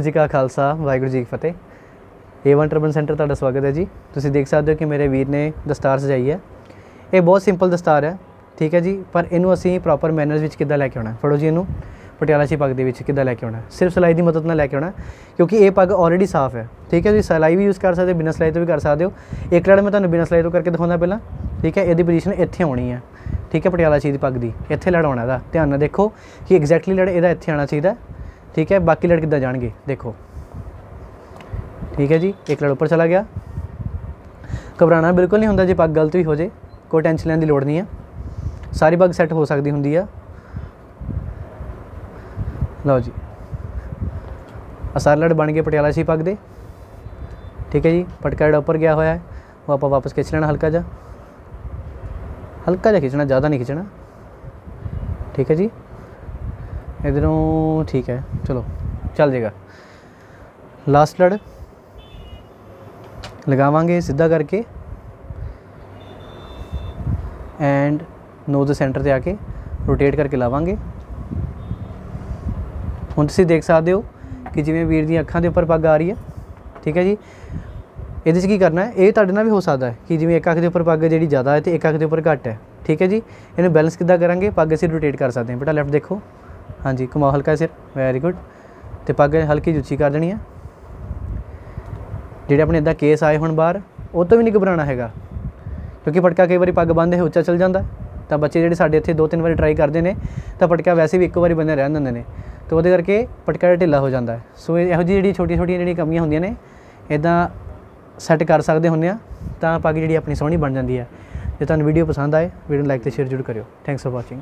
ਜੀ ਕਾ ਖਾਲਸਾ, ਵਾਹਿਗੁਰੂ ਜੀ ਕੀ ਫਤਿਹ। A1 turban centre ਤੁਹਾਡਾ ਸਵਾਗਤ ਹੈ ਜੀ। ਤੁਸੀਂ ਦੇਖ ਸਕਦੇ ਹੋ ਕਿ ਮੇਰੇ ਵੀਰ ਨੇ ਦਸਤਾਰ ਸਜਾਈ ਹੈ। ਇਹ ਬਹੁਤ ਸਿੰਪਲ ਦਸਤਾਰ ਹੈ, ਠੀਕ ਹੈ ਜੀ? ਪਰ ਇਹਨੂੰ ਅਸੀਂ ਪ੍ਰੋਪਰ ਮੈਨਰਸ ਵਿੱਚ ਕਿੱਦਾਂ ਲੈ ਕੇ ਆਉਣਾ? ਫੜੋ ਜੀ ਇਹਨੂੰ, ਪਟਿਆਲਾ ਚੀ ਪੱਗ ਦੇ ਵਿੱਚ ਕਿੱਦਾਂ ਲੈ ਕੇ ਆਉਣਾ? ਸਿਰਫ ਸਿਲਾਈ ਦੀ ਮਦਦ ਨਾਲ ਲੈ ਕੇ ਆਉਣਾ, ਕਿਉਂਕਿ ਇਹ ਪੱਗ ਆਲਰੇਡੀ ਸਾਫ਼ ਹੈ, ਠੀਕ ਹੈ ਤੁਸੀਂ ਸਿਲਾਈ ਵੀ ਯੂਜ਼ ਕਰ ਸਕਦੇ ਹੋ ਬਿਨਾਂ ਸਿਲਾਈ ਤੋਂ ਵੀ ਕਰ ਸਕਦੇ ਹੋ। ਇੱਕ ਲੜ ਮੈਂ ਤੁਹਾਨੂੰ ਬਿਨਾਂ ਸਿਲਾਈ ਤੋਂ ਕਰਕੇ ਦਿਖਾਉਂਦਾ ਪਹਿਲਾਂ, ਠੀਕ ਹੈ? ਇਹਦੀ ਪੋਜੀਸ਼ਨ ਇੱਥੇ ਆਉਣੀ ਹੈ, ਠੀਕ ਹੈ? ਪਟਿਆਲਾ ਚੀ ਦੀ ਪੱਗ ਦੀ, ਇੱਥੇ ਲੜ ਆਉਣਾ ਇਹਦਾ। ਧਿਆਨ ਨਾਲ ਦੇਖੋ ਕਿ ਐਗਜ਼ੈਕਟਲੀ ਲੜ ਇਹਦਾ ਇੱਥੇ ਆਉਣਾ ਚਾਹੀਦਾ। ਹੈ। ਠੀਕ ਹੈ, ਬਾਕੀ ਲੜ ਕਿੱਦਾਂ ਜਾਣਗੇ? ਦੇਖੋ। ਠੀਕ ਹੈ ਜੀ, ਇੱਕ ਲੜ ਉੱਪਰ ਚਲਾ ਗਿਆ। ਘਬਰਾਉਣਾ ਬਿਲਕੁਲ ਨਹੀਂ ਹੁੰਦਾ ਜੇ ਪੱਗ ਗਲਤ ਵੀ ਹੋ ਜੇ, ਕੋਈ ਟੈਨਸ਼ਨ ਲੈਣ ਦੀ ਲੋੜ ਨਹੀਂ ਹੈ ਸਾਰੀ ਪੱਗ ਸੈੱਟ ਹੋ ਸਕਦੀ ਹੁੰਦੀ ਆ। ਲਓ ਜੀ। ਆਹ ਲੜ ਬਣ ਗਏ ਪਟਿਆਲਾ ਸੀ ਪੱਗ ਦੇ। ਠੀਕ ਹੈ ਜੀ, ਪਟਕਾ ਜਿਹੜਾ ਉੱਪਰ ਗਿਆ ਹੋਇਆ ਹੈ, ਉਹ ਆਪਾਂ ਵਾਪਸ ਖਿੱਚ ਲੈਣਾ ਹਲਕਾ ਜਿਹਾ। ਹਲਕਾ ਜਿਹਾ ਖਿੱਚਣਾ, ਜ਼ਿਆਦਾ ਨਹੀਂ ਖਿੱਚਣਾ। ਠੀਕ ਹੈ ਜੀ। ਇਧਰੋਂ ਠੀਕ ਹੈ, ਚਲੋ, ਚੱਲ ਜਾਏਗਾ ਲਾਸਟ ਲੜ। ਲਗਾਵਾਂਗੇ ਸਿੱਧਾ ਕਰਕੇ। ਐਂਡ ਨੋ ਦੇ ਸੈਂਟਰ ਤੇ ਆ ਕੇ ਰੋਟੇਟ ਕਰਕੇ ਲਾਵਾਂਗੇ। ਹੁਣ ਤੁਸੀਂ ਦੇਖ ਸਕਦੇ ਹੋ ਕਿ ਜਿਵੇਂ ਵੀਰ ਦੀਆਂ ਅੱਖਾਂ ਦੇ ਉੱਪਰ ਪੱਗ ਆ ਰਹੀ ਹੈ। ਠੀਕ ਹੈ ਜੀ। ਇਹਦੇ 'ਚ ਕੀ ਕਰਨਾ ਹੈ? ਇਹ ਤੁਹਾਡੇ ਨਾਲ ਵੀ ਹੋ ਸਕਦਾ ਹੈ ਕਿ ਜਿਵੇਂ ਇੱਕ ਅੱਖ ਦੇ ਉੱਪਰ ਪੱਗ ਜਿਹੜੀ ਜ਼ਿਆਦਾ ਹੈ ਤੇ ਇੱਕ ਅੱਖ ਦੇ ਉੱਪਰ ਘੱਟ ਹੈ। ਠੀਕ ਹੈ ਜੀ। ਇਹਨੂੰ ਬੈਲੈਂਸ ਕਿੱਦਾਂ ਕਰਾਂਗੇ? ਪੱਗ ਅਸੀਂ ਰੋਟੇਟ ਕਰ ਸਕਦੇ ਹਾਂ। ਬੇਟਾ ਲੈਫਟ ਦੇਖੋ। ਹਾਂਜੀ ਘੁਮਾਓ ਹਲਕਾ ਸਿਰ ਵੈਰੀ ਗੁੱਡ ਤੇ ਪੱਗ ਹਲਕੀ ਜਿਹੀ ਉੱਚੀ ਕਰ ਦੇਣੀ ਹੈ ਜਿਹੜੇ ਆਪਣੇ ਇਦਾਂ ਕੇਸ ਆਏ ਹੁਣ ਬਾਹਰ, ਉਹ ਤੋਂ ਵੀ ਨਹੀਂ ਘਬਰਾਉਣਾ ਹੈਗਾ। ਕਿਉਂਕਿ ਪਟਕਾ ਕਈ ਵਾਰੀ ਪੱਗ ਬੰਨ੍ਹਦੇ ਉੱਚਾ ਚੱਲ ਜਾਂਦਾ, ਤਾਂ ਬੱਚੇ ਜਿਹੜੇ ਸਾਡੇ ਇੱਥੇ ਦੋ ਤਿੰਨ ਵਾਰੀ ਟਰਾਈ ਕਰਦੇ ਨੇ, ਤਾਂ ਪਟਕਾ ਵੈਸੇ ਵੀ ਇੱਕ ਵਾਰੀ ਬੰਨ੍ਹੇ ਰਹਿਣ ਦਿੰਦੇ ਨੇ। ਤੇ ਉਹਦੇ ਕਰਕੇ ਪਟਕਾ ਜਿਹੜਾ ਢਿੱਲਾ ਹੋ ਜਾਂਦਾ। ਸੋ ਇਹੋ ਜਿਹੀ ਜਿਹੜੀ ਛੋਟੀ ਛੋਟੀਆਂ ਜਿਹੜੀਆਂ ਕਮੀਆਂ ਹੁੰਦੀਆਂ ਨੇ ਇਦਾਂ ਸੈੱਟ ਕਰ ਸਕਦੇ ਹੁੰਦੇ ਆ, ਤਾਂ ਪੱਗ ਜਿਹੜੀ ਆਪਣੀ ਸੋਹਣੀ ਬਣ ਜਾਂਦੀ ਹੈ ਜੇ ਤੁਹਾਨੂੰ ਵੀਡੀਓ ਪਸੰਦ ਆਏ ਵੀਡੀਓ ਨੂੰ ਲਾਈਕ ਤੇ ਸ਼ੇਅਰ ਜ਼ਰੂਰ ਕਰਿਓ। Thanks for watching